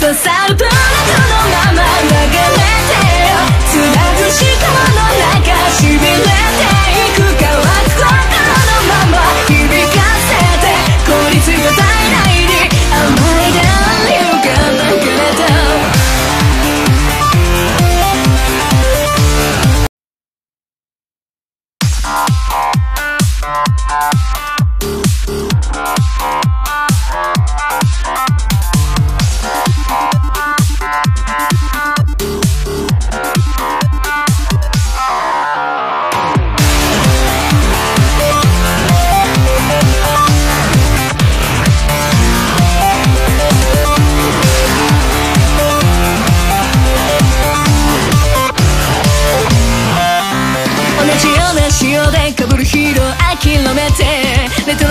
刺さるプラグのまま流れてつなぐしかもの中しびれて。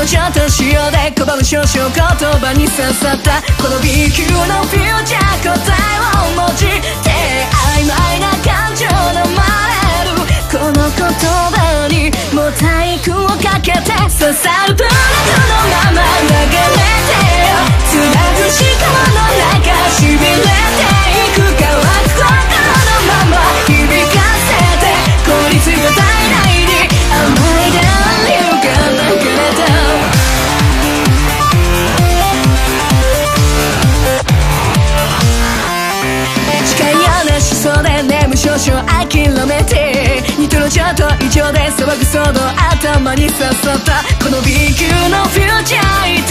ちょっと塩で拒む少々言葉に刺さった。この B 級のフューチャー答えを持ち。て少々諦めてニトロちょっと異常で騒ぐ騒動頭に刺さったこの B 級のフューチャー